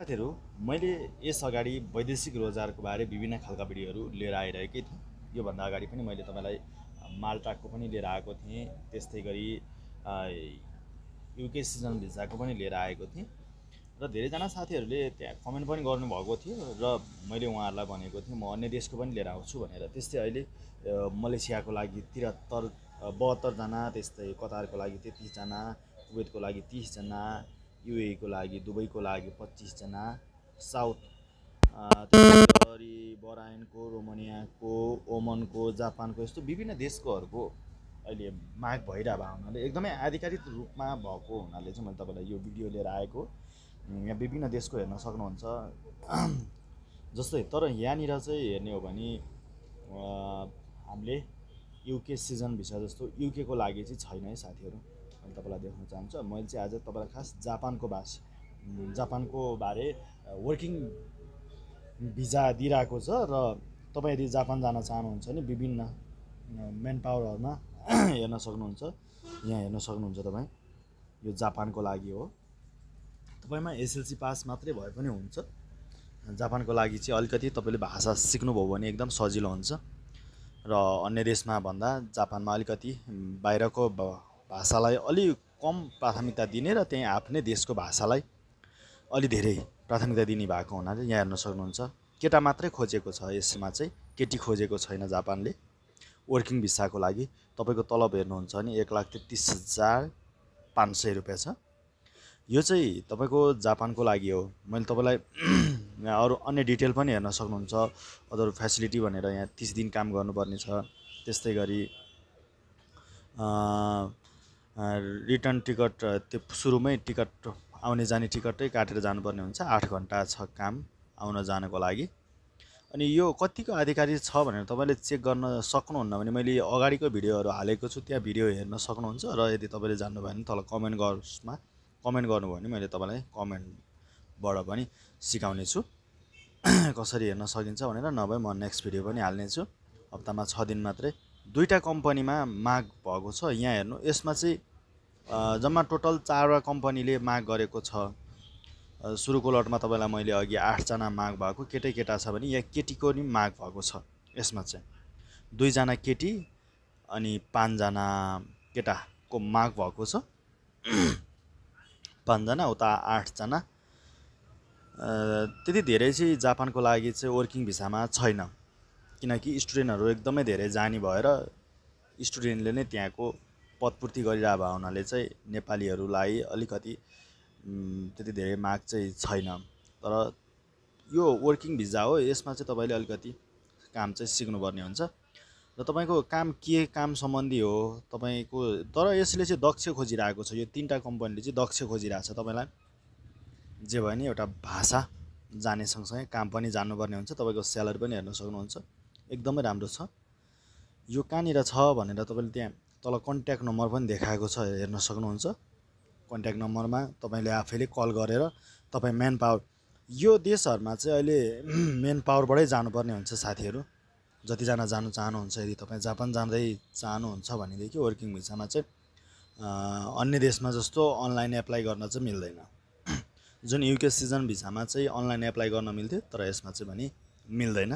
साथीहरू मैले यस अगाडि वैदेशिक रोजगारको बारे विभिन्न खालका भिडियोहरू लिएर आइरहेकै थिएँ। योभन्दा अगाडि पनि मैले तपाईँलाई माल्टाको पनि लिएर आएको थिएँ। त्यस्तै गरी युके सिजन भिजाको पनि लिएर आएको थिएँ। र धेरैजना साथीहरूले त्यहाँ कमेन्ट पनि गर्नुभएको थियो र मैले उहाँहरूलाई भनेको थिएँ म अन्य देशको पनि लिएर आउँछु भनेर। त्यस्तै अहिले मलेसियाको लागि त्रिहत्तर बहत्तरजना त्यस्तै कतारको लागि तेत्तिसजना कुवेतको लागि तिसजना युएको लागि दुबईको लागि पच्चिसजना साउथ गरी बराइनको रोमानियाको ओमनको जापानको यस्तो विभिन्न देशकोहरूको अहिले माग भइरहेको हुनाले एकदमै आधिकारिक रूपमा भएको हुनाले चाहिँ मैले तपाईँलाई यो भिडियो लिएर आएको। यहाँ विभिन्न देशको हेर्न सक्नुहुन्छ। जस्तै तर यहाँनिर चाहिँ हेर्ने हो भने हामीले युके सिजन भिसा जस्तो युकेको लागि चाहिँ छैन है साथीहरू। मैले तपाईँलाई देखाउन चाहन्छु। मैले चाहिँ आज तपाईँलाई खास जापानको भाष जापानको बारे वर्किङ भिजा दिइरहेको छ र तपाईँ यदि जापान जान चाहनुहुन्छ भने विभिन्न मेन पावरहरूमा हेर्न सक्नुहुन्छ। यहाँ हेर्न सक्नुहुन्छ तपाईँ। यो जापानको लागि हो। तपाईँमा एसएलसी पास मात्रै भए पनि हुन्छ। जापानको लागि चाहिँ अलिकति तपाईँले भाषा सिक्नुभयो भने एकदम सजिलो हुन्छ। र अन्य देशमा भन्दा जापानमा अलिकति बाहिरको भाषालाई अलि कम प्राथमिकता दिने र त्यहीँ आफ्नै देशको भाषालाई अलि धेरै प्राथमिकता दिने भएको हुनाले यहाँ हेर्न सक्नुहुन्छ। केटा मात्रै खोजेको छ यसमा चाहिँ केटी खोजेको छैन जापानले। वर्किङ भिसाको लागि तपाईँको तलब हेर्नुहुन्छ भने एक लाख तेत्तिस हजार पाँच सय रुपियाँ छ। यो चाहिँ तपाईँको जापानको लागि हो। मैले तपाईँलाई अरू अन्य डिटेल पनि हेर्न सक्नुहुन्छ। अदर फेसिलिटी भनेर यहाँ तिस दिन काम गर्नुपर्ने छ। त्यस्तै गरी रिटर्न टिकट त्यो सुरुमै टिकट आउने जाने टिकटै काटेर जानुपर्ने हुन्छ। आठ घन्टा छ काम आउन जानको लागि। अनि यो कतिको आधिकारिक छ भनेर तपाईँले चेक गर्न सक्नुहुन्न भने मैले अगाडिको भिडियोहरू हालेको छु त्यहाँ भिडियो हेर्न सक्नुहुन्छ र यदि तपाईँले जान्नुभयो भने तल कमेन्ट बक्समा कमेन्ट गर्नुभयो भने मैले तपाईँलाई कमेन्टबाट पनि सिकाउने छु कसरी हेर्न सकिन्छ भनेर नभए म नेक्स्ट भिडियो पनि हाल्नेछु। हप्तामा छ दिन मात्रै। दुईवटा कम्पनीमा माग भएको छ यहाँ हेर्नु। यसमा चाहिँ जम्मा टोटल चारवटा कम्पनीले माग गरेको छ। सुरुको लटमा तपाईँलाई मैले अघि आठजना माग भएको केटै केटा छ भने यहाँ केटीको नि माग भएको छ। यसमा चाहिँ दुईजना केटी अनि पाँचजना केटाको माग भएको छ। पाँचजना उता आठजना। त्यति धेरै चाहिँ जापानको लागि चाहिँ वर्किङ भिसामा छैन। किनकि स्टुडेन्टहरू एकदमै धेरै जाने भएर स्टुडेन्टले नै त्यहाँको पदपूर्ति गरिरहेको हुनाले चाहिँ नेपालीहरूलाई अलिकति त्यति धेरै माग चाहिँ छैन। तर यो वर्किङ भिजा हो यसमा चाहिँ तपाईँले अलिकति काम चाहिँ सिक्नुपर्ने हुन्छ। र तपाईँको काम के काम सम्बन्धी हो तपाईँको तर यसले चाहिँ दक्ष खोजिरहेको छ। यो तिनवटा कम्पनीले चाहिँ दक्ष खोजिरहेको छ तपाईँलाई। जे भयो नि एउटा भाषा जाने सँगसँगै काम पनि जान्नुपर्ने हुन्छ तपाईँको स्यालेरी पनि हेर्न सक्नुहुन्छ। एकदमै राम्रो छ। यो कहाँनिर छ भनेर तपाईँले त्यहाँ तल कन्ट्याक्ट नम्बर पनि देखाएको छ हेर्न सक्नुहुन्छ। कन्ट्याक्ट नम्बरमा तपाईँले आफैले कल गरेर तपाईँ म्यान पावर यो देशहरूमा चाहिँ अहिले मेन पावरबाटै जानुपर्ने हुन्छ साथीहरू। जतिजना जानु चाहनुहुन्छ यदि तपाईँ जापान जाँदै चाहनुहुन्छ भनेदेखि वर्किङ भिसामा चाहिँ अन्य देशमा जस्तो अनलाइन एप्लाई गर्न चाहिँ मिल्दैन। जुन युके सिजन भिसामा चाहिँ अनलाइन एप्लाई गर्न मिल्थ्यो तर यसमा चाहिँ भने मिल्दैन।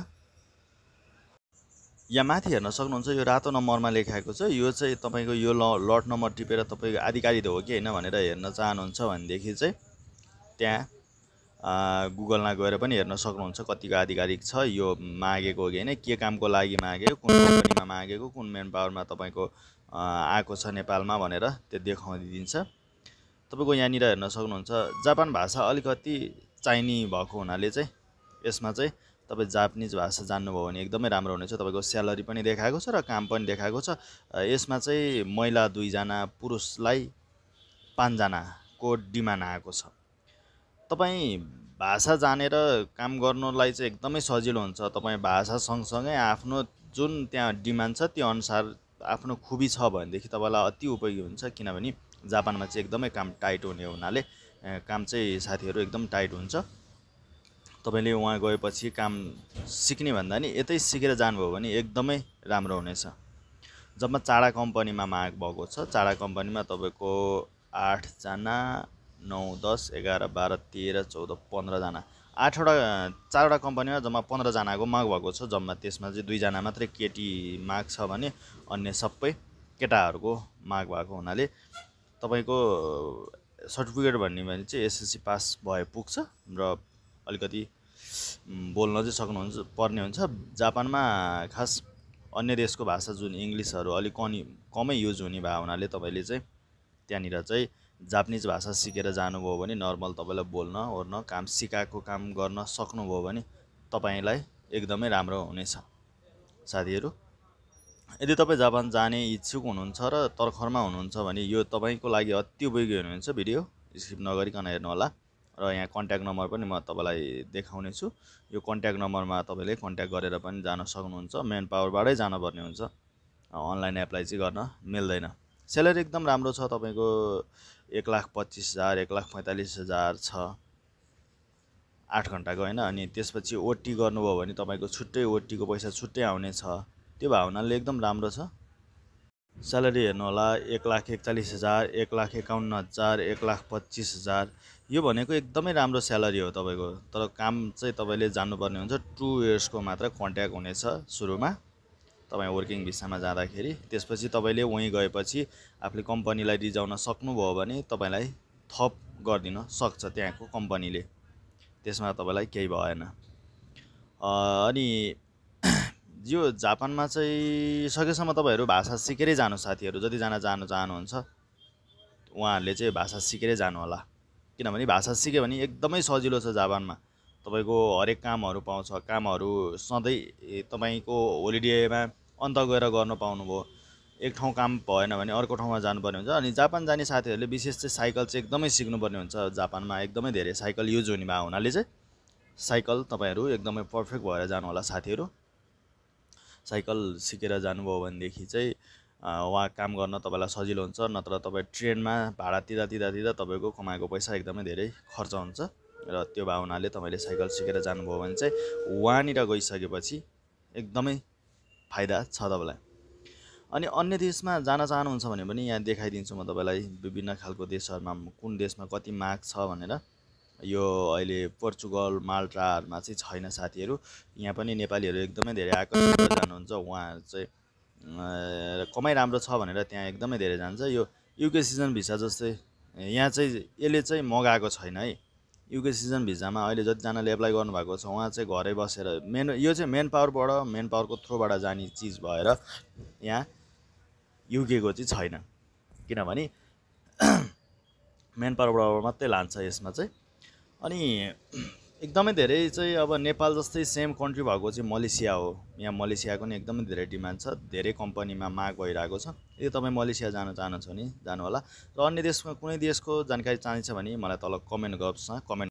यहाँ माथि हेर्न सक्नुहुन्छ यो रातो नम्बरमा लेखाएको छ। यो चाहिँ तपाईँको यो लट नम्बर टिपेर तपाईँको आधिकारिक हो कि होइन भनेर हेर्न चाहनुहुन्छ भनेदेखि चाहिँ त्यहाँ गुगलमा गएर पनि हेर्न सक्नुहुन्छ कतिको आधिकारिक छ। यो मागेको हो कि होइन के कामको लागि मागेको कुन कम्पनीमा मागेको कुन मेन पावरमा तपाईँको आएको छ नेपालमा भनेर त्यो देखाइदिन्छ तपाईँको यहाँनिर हेर्न सक्नुहुन्छ जापान भाषा अलिकति चाहिने भएको हुनाले चाहिँ यसमा चाहिँ तपाईँ जापानिज भाषा जान्नुभयो भने एकदमै राम्रो हुनेछ। तपाईँको स्यालेरी पनि देखाएको छ र काम पनि देखाएको छ। यसमा चाहिँ महिला दुईजना पुरुषलाई पाँचजनाको डिमान्ड आएको छ। तपाईँ भाषा जानेर काम गर्नुलाई चाहिँ एकदमै सजिलो हुन्छ। तपाईँ भाषा सँगसँगै आफ्नो जुन त्यहाँ डिमान्ड छ त्यो अनुसार आफ्नो खुबी छ भनेदेखि तपाईँलाई अति उपयोगी हुन्छ। किनभने जापानमा चाहिँ एकदमै काम टाइट हुने हुनाले काम चाहिँ साथीहरू एकदम टाइट हुन्छ। तपाईँले उहाँ गएपछि काम सिक्ने भन्दा नि यतै सिकेर जानुभयो भने एकदमै राम्रो हुनेछ। जबमा चाडा कम्पनीमा माग भएको छ। चाडा कम्पनीमा तपाईँको आठजना नौ दस एघार बाह्र तेह्र चौध पन्ध्रजना आठवटा चारवटा कम्पनीमा जम्मा पन्ध्रजनाको माग भएको छ। जम्मा त्यसमा चाहिँ दुईजना मात्रै केटी माग छ भने अन्य सबै केटाहरूको माग भएको हुनाले तपाईँको सर्टिफिकेट भन्ने भने चाहिँ एसएलसी पास भए पुग्छ र अलिकति बोल्न चाहिँ सक्नुहुन्छ पर्ने हुन्छ। जापानमा खास अन्य देशको भाषा जुन इङ्ग्लिसहरू अलिक कनि कमै युज हुने भए हुनाले तपाईँले चाहिँ त्यहाँनिर चाहिँ जापानिज भाषा सिकेर जानुभयो भने नर्मल तपाईँलाई बोल्न ओर्न काम सिकाएको काम गर्न सक्नुभयो भने तपाईँलाई एकदमै राम्रो हुनेछ। साथीहरू यदि तपाईँ जापान जाने इच्छुक हुनुहुन्छ र तर्खरमा हुनुहुन्छ भने यो तपाईँको लागि अति उपयोगी हुनुहुन्छ भिडियो। स्किप नगरिकन हेर्नुहोला। र यहाँ कन्ट्याक्ट नम्बर पनि म तपाईँलाई देखाउने छु। यो कन्ट्याक्ट नम्बरमा तपाईँले कन्ट्याक्ट गरेर पनि जान सक्नुहुन्छ। मेन पावरबाटै जानुपर्ने हुन्छ। अनलाइन एप्लाई चाहिँ गर्न मिल्दैन। स्यालेरी एकदम राम्रो छ तपाईँको। एक लाख पच्चिस हजार एक लाख पैँतालिस हजार छ। आठ घन्टाको होइन। अनि त्यसपछि ओटी गर्नुभयो भने तपाईँको छुट्टै ओटीको पैसा छुट्टै आउने छ। त्यो भावनाले एकदम राम्रो छ। स्यालेरी हेर्नु होला एक लाख एकचालिस हजार एक लाख एकाउन्न हजार एक लाख पच्चिस हजार। यो भनेको एकदमै राम्रो स्यालेरी हो तपाईँको तर काम चाहिँ तपाईँले जान्नुपर्ने हुन्छ टु इयर्सको मात्र कन्ट्याक्ट हुनेछ सुरुमा। तपाईँ वर्किङ भिसामा जाँदाखेरि त्यसपछि तपाईँले वहीँ गएपछि आफूले कम्पनीलाई रिजाउन सक्नुभयो भने तपाईँलाई थप गरिदिन सक्छ त्यहाँको कम्पनीले। त्यसमा तपाईँलाई केही भएन। अनि यो जापानमा चाहिँ सकेसम्म तपाईँहरू भाषा सिकेरै जानु साथीहरू जतिजना जानु चाहनुहुन्छ उहाँहरूले चाहिँ भाषा सिकेरै जानु होला। किनभने भाषा सिक्यो भने एकदमै सजिलो छ जापानमा। तपाईँको हरेक कामहरू पाउँछ। कामहरू सधैँ तपाईँको होलिडेमा अन्त गएर गर्न पाउनुभयो। एक ठाउँ काम भएन भने अर्को ठाउँमा जानुपर्ने हुन्छ। अनि जापान जाने साथीहरूले विशेष चाहिँ साइकल चाहिँ एकदमै सिक्नुपर्ने हुन्छ। जापानमा एकदमै धेरै साइकल युज हुने भए हुनाले चाहिँ साइकल तपाईँहरू एकदमै पर्फेक्ट भएर जानु होला साथीहरू। साइकल सिकेर जानुभयो भनेदेखि चाहिँ उहाँ काम गर्न तपाईँलाई सजिलो हुन्छ नत्र तपाईँ ट्रेनमा भाडा तिर्दा तिर्दा तिर्दा तपाईँको कमाएको पैसा एकदमै धेरै खर्च हुन्छ र त्यो भावनाले तपाईँले साइकल सिकेर जानुभयो भने चाहिँ उहाँनिर गइसकेपछि एकदमै फाइदा छ तपाईँलाई। अनि अन्य देशमा जान चाहनुहुन्छ भने पनि यहाँ देखाइदिन्छु म तपाईँलाई विभिन्न खालको देशहरूमा कुन देशमा कति माग छ भनेर। यो अहिले पोर्चुगल माल्टाहरूमा चाहिँ छैन साथीहरू। यहाँ पनि नेपालीहरू एकदमै धेरै आकर्षित जानुहुन्छ। उहाँहरू चाहिँ कमाइ राम्रो छ भनेर त्यहाँ एकदमै धेरै जान्छ। यो युके सिजन भिसा जस्तै यहाँ चाहिँ यसले चाहिँ मगाएको छैन है। युके सिजन भिजामा अहिले जतिजनाले एप्लाई गर्नुभएको छ उहाँ चाहिँ घरै बसेर मेन यो चाहिँ मेन पावरबाट मेन पावरको थ्रुबाट जाने चिज भएर यहाँ युकेको चाहिँ छैन। किनभने मेन पावरबाट मात्रै लान्छ यसमा चाहिँ। अनि एकदमै धेरै चाहिँ अब नेपाल जस्तै सेम कन्ट्री भएको चाहिँ मलेसिया हो। यहाँ मलेसियाको नि एकदमै धेरै डिमान्ड छ धेरै कम्पनीमा माग भइरहेको छ। यदि तपाईँ मलेसिया जान चाहनुहुन्छ भने जानु होला र अन्य देशमा कुनै देशको जानकारी चाहिन्छ भने मलाई तल कमेन्ट गर्छ कमेन्ट